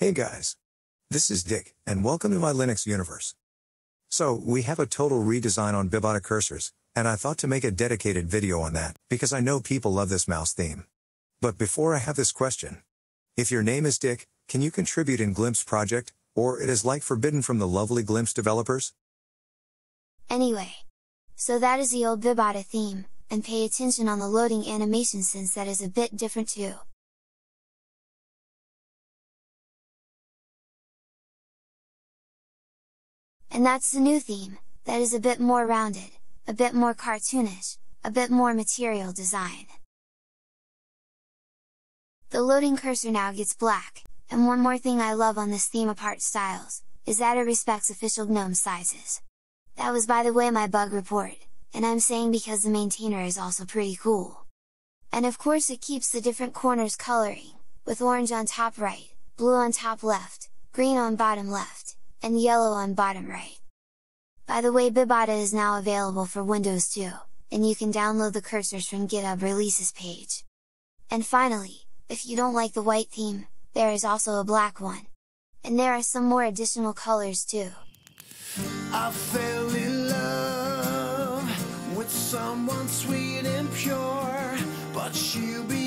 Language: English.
Hey guys. This is Dick, and welcome to my Linux universe. So, we have a total redesign on Bibata cursors, and I thought to make a dedicated video on that, because I know people love this mouse theme. But before I have this question, if your name is Dick, can you contribute in Glimpse project, or it is like forbidden from the lovely Glimpse developers? Anyway. So that is the old Bibata theme, and pay attention on the loading animation since that is a bit different too. And that's the new theme, that is a bit more rounded, a bit more cartoonish, a bit more material design. The loading cursor now gets black, and one more thing I love on this theme apart styles, is that it respects official GNOME sizes. That was by the way my bug report, and I'm saying because the maintainer is also pretty cool. And of course it keeps the different corners coloring, with orange on top right, blue on top left, green on bottom left, and yellow on bottom right. By the way Bibata is now available for Windows too, and you can download the cursors from GitHub releases page. And finally, if you don't like the white theme, there is also a black one. And there are some more additional colors too. I fell in love with someone sweet and pure, but became